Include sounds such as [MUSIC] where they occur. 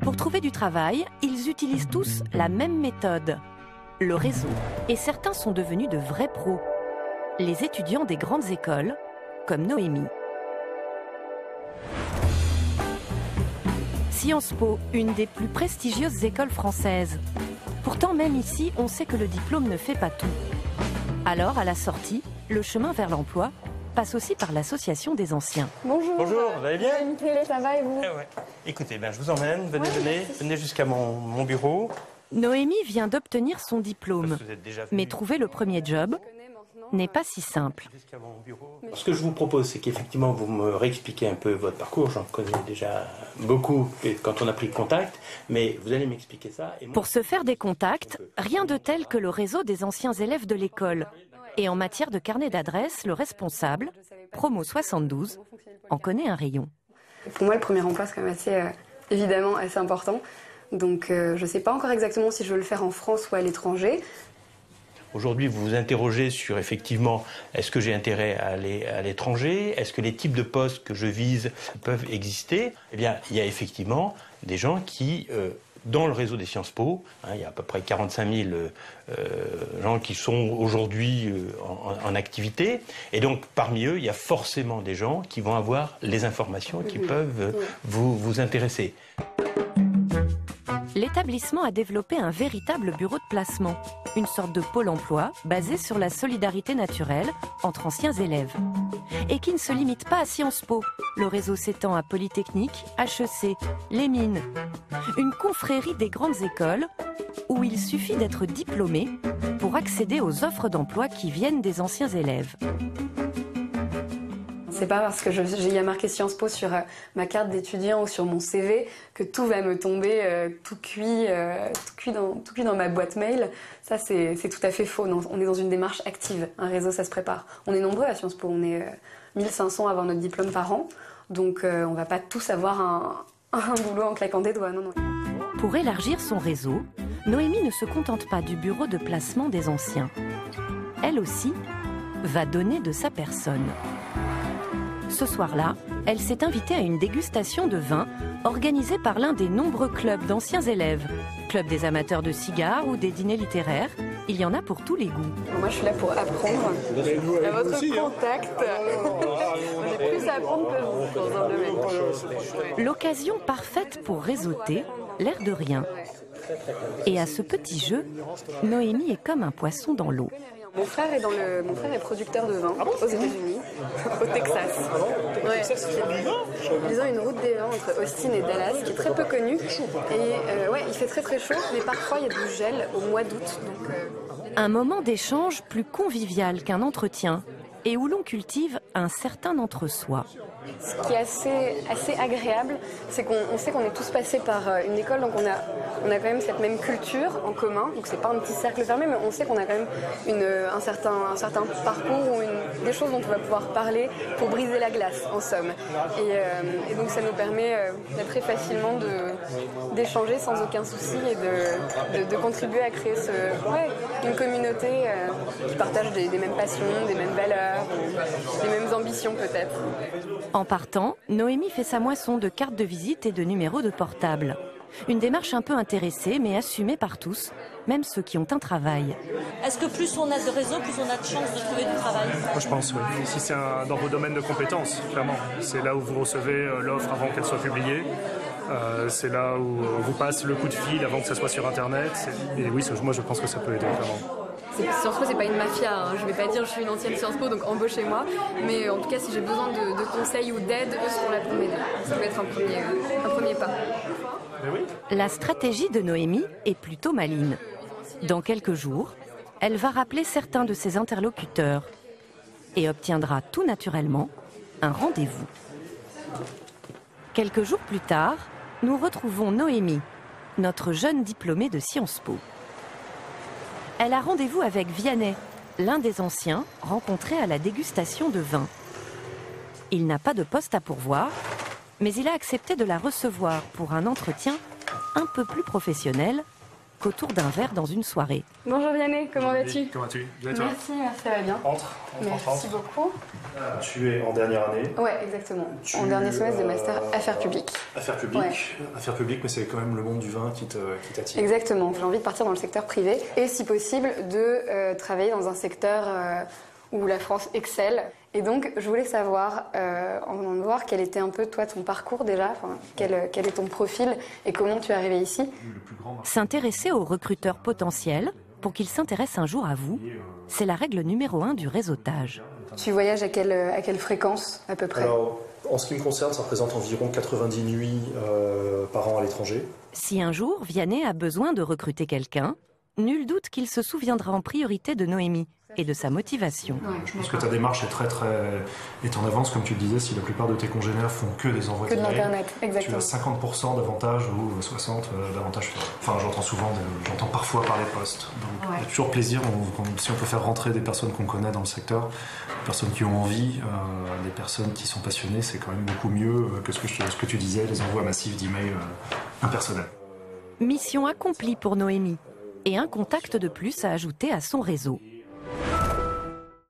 Pour trouver du travail, ils utilisent tous la même méthode, le réseau. Et certains sont devenus de vrais pros, les étudiants des grandes écoles, comme Noémie. Sciences Po, une des plus prestigieuses écoles françaises. Pourtant, même ici, on sait que le diplôme ne fait pas tout. Alors, à la sortie, le chemin vers l'emploi passe aussi par l'association des anciens. Bonjour. Bonjour, vous allez bien Ça va et vous Eh ouais. Écoutez, ben, je vous emmène, venez, venez, venez jusqu'à mon, mon bureau. Noémie vient d'obtenir son diplôme, mais trouver le premier job n'est pas si simple. Ce que je vous propose, c'est qu'effectivement, vous me réexpliquez un peu votre parcours. J'en connais déjà beaucoup quand on a pris contact, mais vous allez m'expliquer ça. Et moi- Pour se faire des contacts, rien de tel que le réseau des anciens élèves de l'école. Et en matière de carnet d'adresses, le responsable, Promo 72, en connaît un rayon. Pour moi, le premier emploi, c'est quand même assez, euh, évidemment, assez important. Donc, euh, je ne sais pas encore exactement si je veux le faire en France ou à l'étranger. Aujourd'hui, vous vous interrogez sur effectivement, est-ce que j'ai intérêt à aller à l'étranger? Est-ce que les types de postes que je vise peuvent exister? Eh bien, il y a effectivement des gens qui, euh, dans le réseau des Sciences Po, hein, il y a à peu près 45 000 euh, gens qui sont aujourd'hui euh, en, en activité, et donc parmi eux, il y a forcément des gens qui vont avoir les informations qui peuvent vous, vous intéresser. L'établissement a développé un véritable bureau de placement, une sorte de pôle emploi basé sur la solidarité naturelle entre anciens élèves. Et qui ne se limite pas à Sciences Po. Le réseau s'étend à Polytechnique, HEC, les mines. Une confrérie des grandes écoles où il suffit d'être diplômé pour accéder aux offres d'emploi qui viennent des anciens élèves. C'est pas parce que j'ai y marqué Sciences Po sur euh, ma carte d'étudiant ou sur mon CV que tout va me tomber euh, tout cuit, euh, tout cuit dans, tout cuit dans ma boîte mail. Ça, c'est tout à fait faux. On est dans une démarche active. Un réseau, ça se prépare. On est nombreux à Sciences Po. On est euh, 1500 à avoir notre diplôme par an. Donc, on va pas tous avoir un, un boulot en claquant des doigts. Pour élargir son réseau, Noémie ne se contente pas du bureau de placement des anciens. Elle aussi va donner de sa personne. Ce soir-là, elle s'est invitée à une dégustation de vin organisée par l'un des nombreux clubs d'anciens élèves. Club des amateurs de cigares ou des dîners littéraires, il y en a pour tous les goûts. Moi, je suis là pour apprendre. À votre contact. J'ai plus à apprendre que vous dans un domaine. L'occasion parfaite pour réseauter, l'air de rien. Et à ce petit jeu, Noémie est comme un poisson dans l'eau. Mon frère est dans le, mon frère est producteur de vin aux États-Unis, [LAUGHS] au Texas. Ouais. Ils ont une route des vins entre Austin et Dallas qui est très peu connue. Et euh, ouais, il fait très très chaud, mais parfois il y a du gel au mois d'août. Donc euh, Un moment d'échange plus convivial qu'un entretien et où l'on cultive un certain entre-soi. Ce qui est assez, agréable, c'est qu'on on sait qu'on est tous passés par euh, une école, donc on a, on quand même cette même culture en commun. Donc c'est pas un petit cercle fermé, mais on sait qu'on a quand même une, un, certain, parcours ou des choses dont on va pouvoir parler pour briser la glace, en somme. Et, euh, donc ça nous permet euh, très facilement d'échanger sans aucun souci et de, contribuer à créer une communauté euh, qui partage des, mêmes passions, des mêmes valeurs, peut-être. En partant, Noémie fait sa moisson de cartes de visite et de numéros de portable. Une démarche un peu intéressée mais assumée par tous, même ceux qui ont un travail. Est-ce que plus on a de réseau, plus on a de chances de trouver du travail? Moi, je pense, oui. Si c'est un- dans vos domaines de compétences, clairement. C'est là où vous recevez euh, l'offre avant qu'elle soit publiée. Euh, c'est là où euh, vous passe le coup de fil avant que ça soit sur Internet. Et oui, moi, je pense que ça peut aider, clairement. Sciences Po, c'est pas une mafia. hein. Je vais pas dire je suis une ancienne Sciences Po, donc embauchez-moi. Mais en tout cas, si j'ai besoin de, de conseils ou d'aide, eux seront là pour m'aider. Ça peut être un premier, un premier pas. La stratégie de Noémie est plutôt maligne. Dans quelques jours, elle va rappeler certains de ses interlocuteurs et obtiendra tout naturellement un rendez-vous. Quelques jours plus tard, nous retrouvons Noémie, notre jeune diplômée de Sciences Po. Elle a rendez-vous avec Vianney, l'un des anciens rencontrés à la dégustation de vin. Il n'a pas de poste à pourvoir, mais il a accepté de la recevoir pour un entretien un peu plus professionnel qu'autour d'un verre dans une soirée. Bonjour Vianney, comment vas-tu? Comment vas-tu Bien et toi? Merci, merci, ça va bien. Entre, entre, Merci entre. beaucoup. Tu es en dernière année. Ouais, exactement. Tu, En dernier semestre de euh, master Affaires publiques. Affaires publiques. Ouais. Affaires publiques, mais c'est quand même le monde du vin qui te- qui t'attire. Exactement, j'ai envie de partir dans le secteur privé et si possible de euh, travailler dans un secteur euh, où la France excelle. Et donc je voulais savoir, euh, en venant de voir, quel était un peu toi ton parcours déjà, quel, quel est ton profil et comment tu es arrivé ici? S'intéresser aux recruteurs potentiels pour qu'ils s'intéressent un jour à vous, c'est la règle numéro un du réseautage. Tu voyages à quelle, à quelle fréquence à peu près? Alors, en ce qui me concerne, ça représente environ 90 nuits euh, par an à l'étranger. Si un jour Vianney a besoin de recruter quelqu'un, nul doute qu'il se souviendra en priorité de Noémie et de sa motivation. Je pense que ta démarche est très très est en avance, comme tu le disais, si la plupart de tes congénères font que des envois Que de d'emails, l'internet, Tu exactement. as 50% d'avantages ou 60% d'avantages. Enfin, j'entends souvent, j'entends parfois parler poste. Donc, Ouais. il y a toujours plaisir on- on- si on peut faire rentrer des personnes qu'on connaît dans le secteur, des personnes qui ont envie, euh, des personnes qui sont passionnées, c'est quand même beaucoup mieux euh, que ce que, je- ce que tu disais, les envois massifs d'emails euh, impersonnels. Mission accomplie pour Noémie et un contact de plus à ajouter à son réseau.